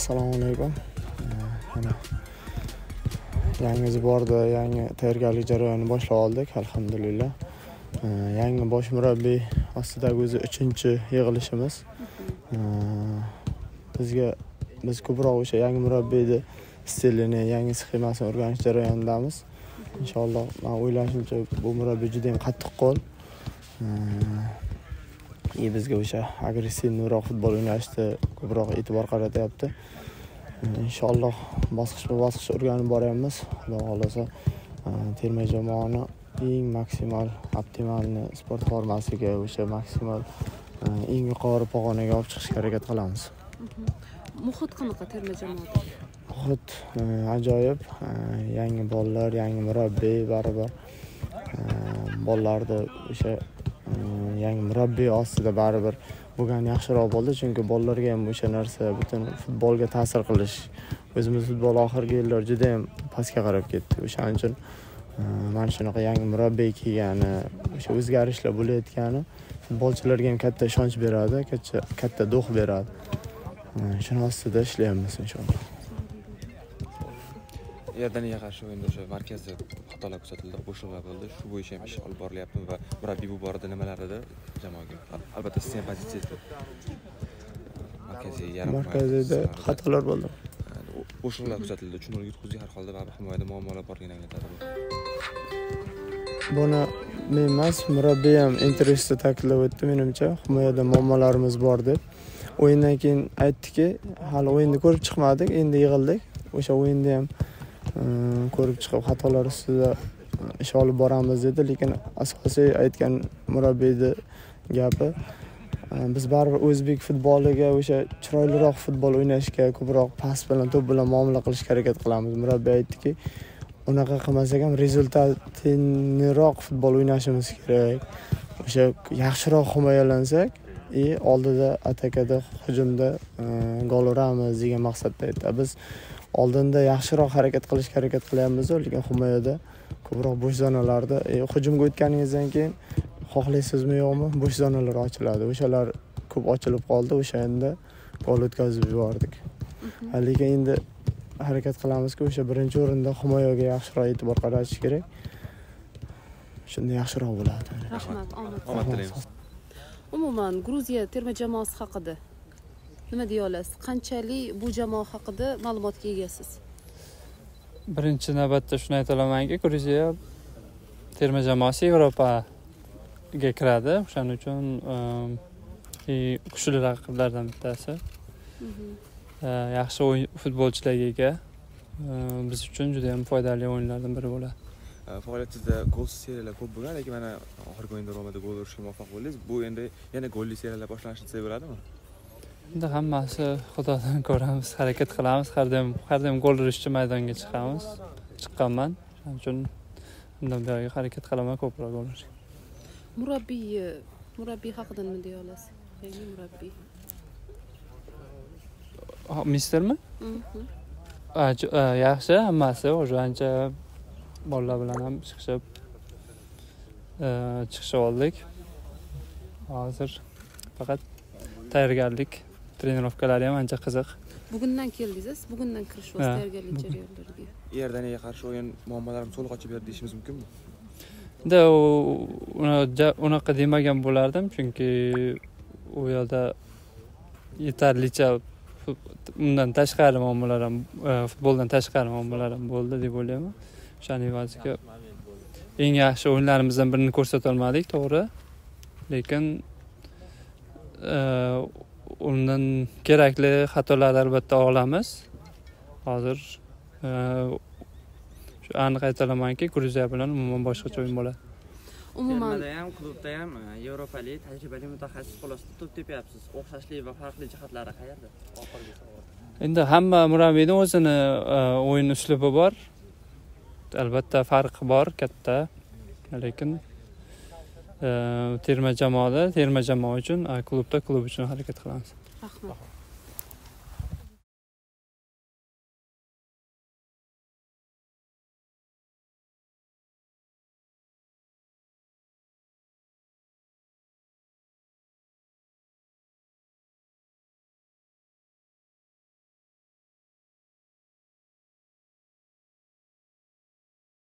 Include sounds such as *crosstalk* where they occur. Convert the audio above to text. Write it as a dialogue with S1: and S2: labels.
S1: assalomu alaykum. Mana yangi zborda yangi tayyorgarlik jarayonini boshlab oldik alhamdulillah. Yangi bosh murabbiy ostidagi o'zi uchinchi yig'ilishimiz. Bizga biz ko'proq o'sha yangi murabbiyni stilini yangi sxemasini o'rganish jarayonidamiz. Inshaalloh man o'ylashimcha bu murabbiy juda qattiq qattiqqo'l и bizga o'sha agressivniroq futbol o'ynashni ko'proq e'tibor qaratyapti. Inshaalloh bosqichma bosqich o'rganib boryapmiz. Xudo xohlasa terma jamoani eng maksimal optimalniy sport formasiga o'sha maksimal eng yuqori pog'onaga olib chiqishga harakat qilamiz.
S2: Muhit qanaqa terma jamoada?
S1: Muhit ajoyib. Yangi bolalar yangi murabbiy baribir. Bolalarni o'sha yangi murabbiy ostida baribir bo'lgani yaxshiroq bo'ldi chunki bolalarga ham o'sha narsa butun futbolga ta'sir qilish o'zimiz futbol oxirgi yillar judayam pastga qarab ketdi. O'shaning uchun e, mana shunaqa yangi murabbiy kelgani o'sha o'zgarishlar bo'layotgani futbolchilarga ham katta ishonch beradi katta do'q beradi. E, shuni ostida ishlayapmiz inshaalloh.
S3: Iordaniyaga qarshi o'yinda o'sha markazda xatolar kuzatildi bo'shliqlar bo'ldi. Shu bo'yicha ham ish olib borilyaptimi va murabbiy bu borada nimalar edi jamoaga albatta sizni ham pozitsiyada markaziy yarim
S1: markaziyda xatolar bo'ldi.
S3: Bo'shliqlar kuzatildi. Uch nol yutqizdik har holda baribir himoyada muammolar borligini anglatadi
S1: buni men emas murabbiy ham intervyusida ta'kidlab o'tdi menimcha. Himoyada muammolarimiz bor deb. O'yindan keyin aytdiki hali o'yinni ko'rib chiqmadik endi yig'ildik. O'sha o'yinda ham ko'rib chiqib xatolar ustida ish olib boramiz dedi lekin asosiy aytgan murabbiyni gapi biz baribir o'zbek futboliga o'sha chiroyliroq futbol o'ynashga ko'proq pas bilan to'p bilan muomala qilishga harakat qilamiz. Murabbiy aytdiki unaqa qilmasak ham rezultatiniroq futbol o'ynashimiz kerak. O'sha yaxshiroq himoyalansak и oldida atakada hujumda gol uramiz degan maqsadda aytdi. Biz oldinda yaxshiroq harakat qilishga harakat qilyapmizu lekin himoyada ko'proq bo'sh zonalarda hujumga o'tganingizdan keyin xohlaysizmi yo'qmi bo'sh zonalar ochiladi. O'shalar ko'p ochilib qoldi o'shanda gol o'tkazib yubordik. Lekin endi harakat qilamizki o'sha birinchi o'rinda himoyaga yaxshiroq e'tibor qaratish kerak. Shunda yaxshiroq bo'ladi.
S2: Rahmat omad.
S3: Omad tilaymiz.
S2: Umuman gruziya terma jamoasi haqida nima deya olasiz? Qanchalik bu jamoa haqida ma'lumotga egasiz?
S4: Birinchi navbatda shuni ayta olamanki gruziya terma jamoasi yevropaga kiradi. O'shaning uchun kuchli raqiblardan bittasi. Yaxshi o'yin futbolchilarga ega. Biz uchun juda yam foydali o'yinlardan biri bo'ladi.
S3: Faoliyatingizda golsiz seriyalar ko'p bo'lgan lekin mana oxirgi o'yinda romada gol urishga muvaffaq bo'ldingiz. Bu endi yana golli seriyalar boshlanishini desak bo'ladimi
S4: endi hammasi xudodan *laughs* ko'ramiz harakat qilamiz. Har doim har doim gol urishchi maydonga chiqamiz. Chiqqanman. Shuning uchun undan buyog'iga harakat qilaman ko'proq gol urishga.
S2: Murabbiy murabbiy haqida nima deya olasiz? Yangi murabbiy.
S4: Mistermi? Yaxshi. Hammasi уже ancha bolalar bilan ham chiqishib chiqishib oldik. Hozir faqat tayyorgarlik trenirovkalari ham ancha qiziq.
S2: Bugundan keldingiz bugundan kirishyapsiz tayyorgarlik jarayonlariga
S3: iordaniyaga qarshi o'yin muammolarini to'liq ochib berdi deyishimiz mumkinmi?
S4: Endi unaqa demagan bo'lardim chunki u yerda yetarlicha undan tashqari muammolar ham futboldan tashqari muammolar ham bo'ldi deb o'ylayman. O'shani evaziga eng yaxshi o'yinlarimizdan birini ko'rsatolmadik to'g'ri. Lekin undan kerakli xatolarni albatta olamiz. Hozir shu aniq ayta olamanki gruziya bilan umuman boshqacha o'yin bo'ladi.
S2: Umuman.
S5: Termada ham klubda ham yevropalik tajribali mutaxassis qo'lostida to'p tepyapsiz. O'xshashlik va farqli jihatlari qayerda? Oxirgi savol
S4: endi hamma murabbiyni o'zini o'yin uslubi bor. Albatta farq bor katta lekin terma jamoada terma jamoa uchun klubda klub uchun harakat qilamiz.
S2: Rahmat.